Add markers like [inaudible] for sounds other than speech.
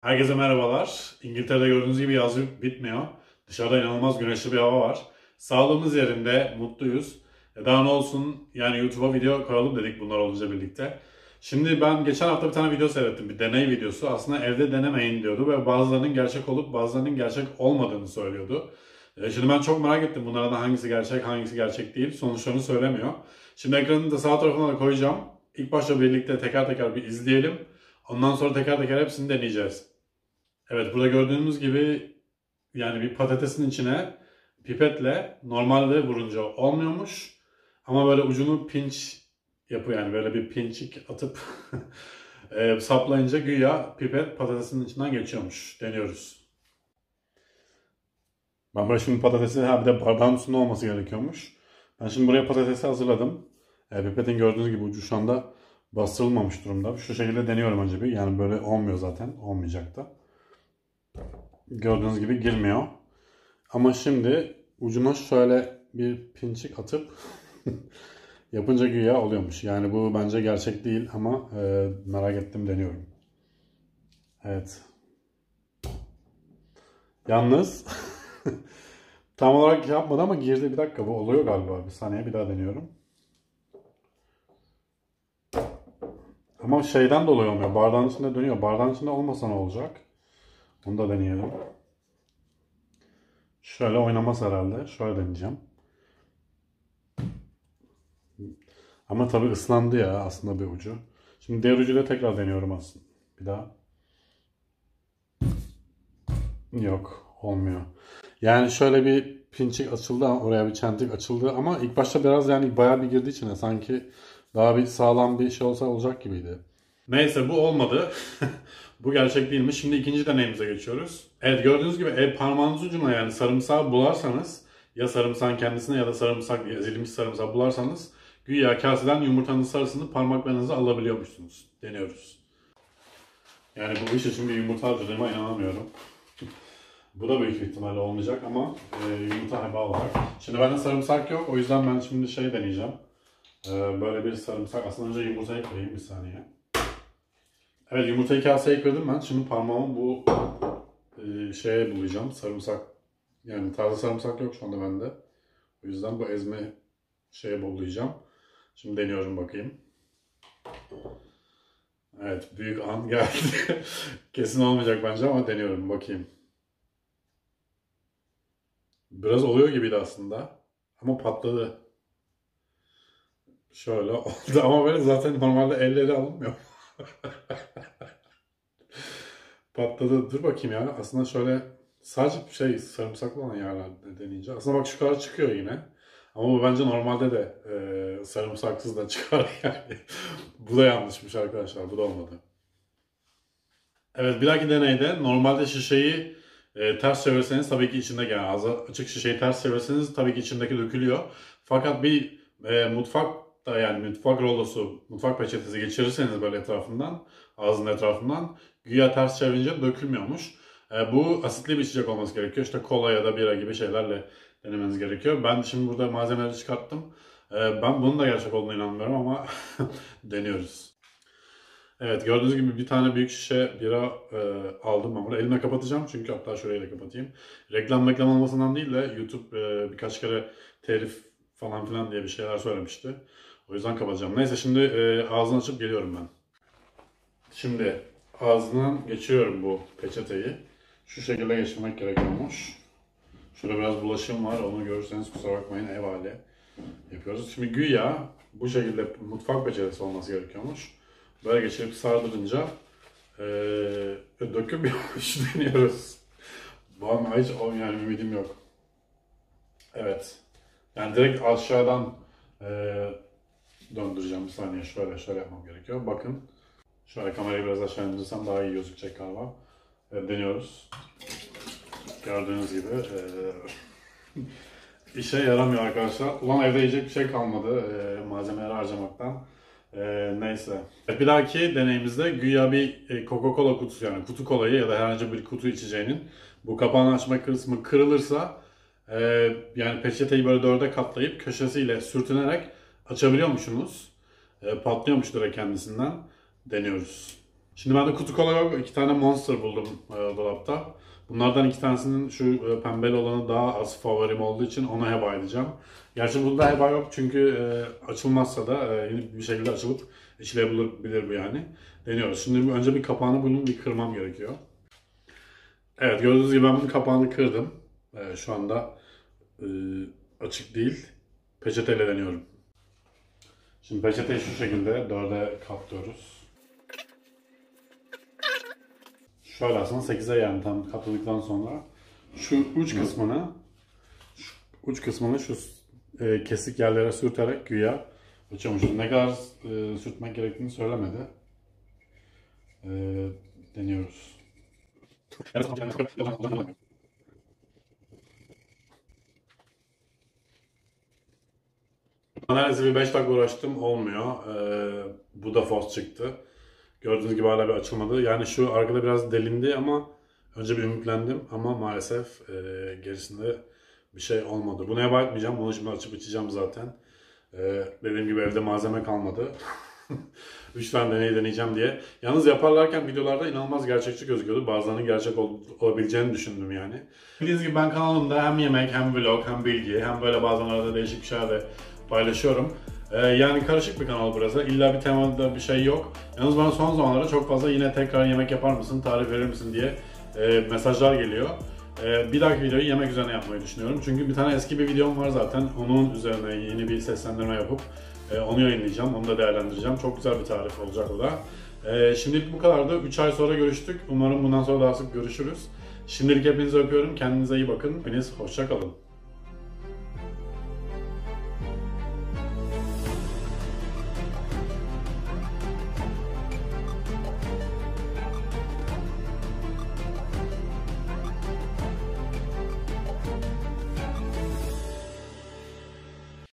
Herkese merhabalar. İngiltere'de gördüğünüz gibi yaz bitmiyor. Dışarıda inanılmaz güneşli bir hava var. Sağlığımız yerinde, mutluyuz. E daha ne olsun yani YouTube'a video koyalım dedik bunlar olunca birlikte. Şimdi ben geçen hafta bir tane video seyrettim. Bir deney videosu. Aslında evde denemeyin diyordu ve bazılarının gerçek olup bazılarının gerçek olmadığını söylüyordu. E şimdi ben çok merak ettim bunlardan hangisi gerçek, hangisi gerçek değil. Sonuçlarını söylemiyor. Şimdi ekranın da sağ tarafına da koyacağım. İlk başta birlikte teker teker bir izleyelim. Ondan sonra teker teker hepsini deneyeceğiz. Evet burada gördüğünüz gibi yani bir patatesin içine pipetle normalde vurunca olmuyormuş. Ama böyle ucunu pinç yapıyor yani böyle bir pinçik atıp [laughs] e, saplayınca güya pipet patatesin içinden geçiyormuş. Deniyoruz. Ben böyle şimdi patatesi ha bir de bardağın üstünde olması gerekiyormuş. Ben şimdi buraya patatesi hazırladım. E, pipetin gördüğünüz gibi ucu şu anda bastırılmamış durumda. Şu şekilde deniyorum önce bir. Yani böyle olmuyor zaten. Olmayacak da. Gördüğünüz gibi girmiyor. Ama şimdi ucuna şöyle bir pinçik atıp [laughs] yapınca güya oluyormuş. Yani bu bence gerçek değil ama e, merak ettim deniyorum. Evet. Yalnız [laughs] tam olarak yapmadı ama girdi. Bir dakika bu oluyor galiba. Bir saniye bir daha deniyorum. Ama şeyden dolayı olmuyor. Bardağın içinde dönüyor. Bardağın içinde olmasa ne olacak? Onu da deneyelim. Şöyle oynamaz herhalde. Şöyle deneyeceğim. Ama tabi ıslandı ya aslında bir ucu. Şimdi diğer ucuyla tekrar deniyorum aslında. Bir daha. Yok olmuyor. Yani şöyle bir pinçik açıldı oraya bir çentik açıldı ama ilk başta biraz yani bayağı bir girdi içine sanki daha bir sağlam bir şey olsa olacak gibiydi. Neyse bu olmadı. [laughs] bu gerçek değilmiş. Şimdi ikinci deneyimize geçiyoruz. Evet gördüğünüz gibi el parmağınız ucuna yani sarımsağı bularsanız ya sarımsağın kendisine ya da sarımsak ezilmiş sarımsağı bularsanız güya kaseden yumurtanın sarısını parmaklarınıza alabiliyormuşsunuz. Deniyoruz. Yani bu iş için bir yumurta harcadığıma inanamıyorum. bu da büyük ihtimalle olmayacak ama e, yumurta heba olarak. Şimdi bende sarımsak yok o yüzden ben şimdi şey deneyeceğim. E, böyle bir sarımsak. Aslında önce yumurtayı koyayım bir saniye. Evet yumurtayı kaseye kırdım ben. Şimdi parmağımı bu e, şeye bulayacağım. Sarımsak. Yani taze sarımsak yok şu anda bende. O yüzden bu ezme şeye bulayacağım. Şimdi deniyorum bakayım. Evet büyük an geldi. [laughs] Kesin olmayacak bence ama deniyorum bakayım. Biraz oluyor gibiydi aslında. Ama patladı. Şöyle [laughs] oldu ama böyle zaten normalde elle ele alınmıyor. [laughs] Patladı. Dur bakayım ya. Aslında şöyle sadece şey sarımsaklı olan yerlerde deneyince. Aslında bak şu kadar çıkıyor yine. Ama bu bence normalde de e, sarımsaksız da çıkar [laughs] yani. bu da yanlışmış arkadaşlar. Bu da olmadı. Evet bir dahaki deneyde normalde şişeyi e, ters çevirseniz tabii ki içinde yani ağzı açık şişeyi ters çevirseniz tabii ki içindeki dökülüyor. Fakat bir e, mutfak da yani mutfak rolosu, mutfak peçetesi geçirirseniz böyle etrafından, ağzının etrafından güya ters çevirince dökülmüyormuş. E, bu asitli bir içecek olması gerekiyor. İşte kola ya da bira gibi şeylerle denemeniz gerekiyor. Ben şimdi burada malzemeleri çıkarttım. E, ben bunun da gerçek olduğuna inanmıyorum ama [laughs] deniyoruz. Evet gördüğünüz gibi bir tane büyük şişe bira e, aldım ben burada. Elime kapatacağım çünkü hatta şurayı da kapatayım. Reklam reklam olmasından değil de YouTube e, birkaç kere telif falan filan diye bir şeyler söylemişti. O yüzden kapatacağım. Neyse şimdi e, ağzını açıp geliyorum ben. Şimdi ağzından geçiriyorum bu peçeteyi. Şu şekilde geçirmek gerekiyormuş. Şurada biraz bulaşım var. Onu görürseniz kusura bakmayın ev hali yapıyoruz. Şimdi güya bu şekilde mutfak peçetesi olması gerekiyormuş. Böyle geçirip sardırınca e, dökülmüyormuş [laughs] deniyoruz. Bu ama hiç yani ümidim yok. Evet. Yani direkt aşağıdan e, döndüreceğim bir saniye. Şöyle şöyle yapmam gerekiyor. Bakın. Şöyle kamerayı biraz aşağı indirirsem daha iyi gözükecek galiba. E, deniyoruz. Gördüğünüz gibi e, [laughs] işe yaramıyor arkadaşlar. Ulan evde yiyecek bir şey kalmadı e, malzemeleri harcamaktan. E, neyse. Bir dahaki deneyimizde güya bir e, Coca-Cola kutusu yani kutu kolayı ya da herhangi bir kutu içeceğinin bu kapağını açma kısmı kırılırsa e, yani peçeteyi böyle dörde katlayıp köşesiyle sürtünerek açabiliyormuşsunuz. E, patlıyormuş direkt kendisinden. Deniyoruz. Şimdi ben de kutu kola yok. iki tane Monster buldum e, dolapta. Bunlardan iki tanesinin şu e, pembeli olanı daha az favorim olduğu için ona heba edeceğim. Gerçi bunda heba yok çünkü e, açılmazsa da e, bir şekilde açılıp içilebilir bu yani. Deniyoruz. Şimdi önce bir kapağını bunun bir kırmam gerekiyor. Evet gördüğünüz gibi ben bunun kapağını kırdım. E, şu anda e, açık değil. Peçeteyle deniyorum. Şimdi peçeteyi şu şekilde dörde katlıyoruz. Şöyle aslında 8'e yani tam katladıktan sonra şu uç kısmını şu uç kısmını şu e, kesik yerlere sürterek güya açıyormuşuz. Ne kadar e, sürtmek gerektiğini söylemedi. E, deniyoruz. Neredeyse bir 5 dakika uğraştım olmuyor. Ee, bu da fos çıktı. Gördüğünüz gibi hala bir açılmadı. Yani şu arkada biraz delindi ama önce bir ümitlendim ama maalesef e, gerisinde bir şey olmadı. Bunu heba etmeyeceğim. Bunu şimdi açıp içeceğim zaten. Ee, dediğim gibi evde malzeme kalmadı. [laughs] 3 tane deney deneyeceğim diye. Yalnız yaparlarken videolarda inanılmaz gerçekçi gözüküyordu. Bazılarının gerçek ol- olabileceğini düşündüm yani. Bildiğiniz gibi ben kanalımda hem yemek hem vlog hem bilgi hem böyle bazen arada değişik bir şeyler de paylaşıyorum. Ee, yani karışık bir kanal burası. İlla bir temada bir şey yok. Yalnız bana son zamanlarda çok fazla yine tekrar yemek yapar mısın, tarif verir misin diye e, mesajlar geliyor. E, bir dahaki videoyu yemek üzerine yapmayı düşünüyorum. Çünkü bir tane eski bir videom var zaten. Onun üzerine yeni bir seslendirme yapıp e, onu yayınlayacağım. Onu da değerlendireceğim. Çok güzel bir tarif olacak o da. E, şimdilik bu kadardı. 3 ay sonra görüştük. Umarım bundan sonra daha sık görüşürüz. Şimdilik hepinizi öpüyorum. Kendinize iyi bakın. Hepiniz hoşça kalın.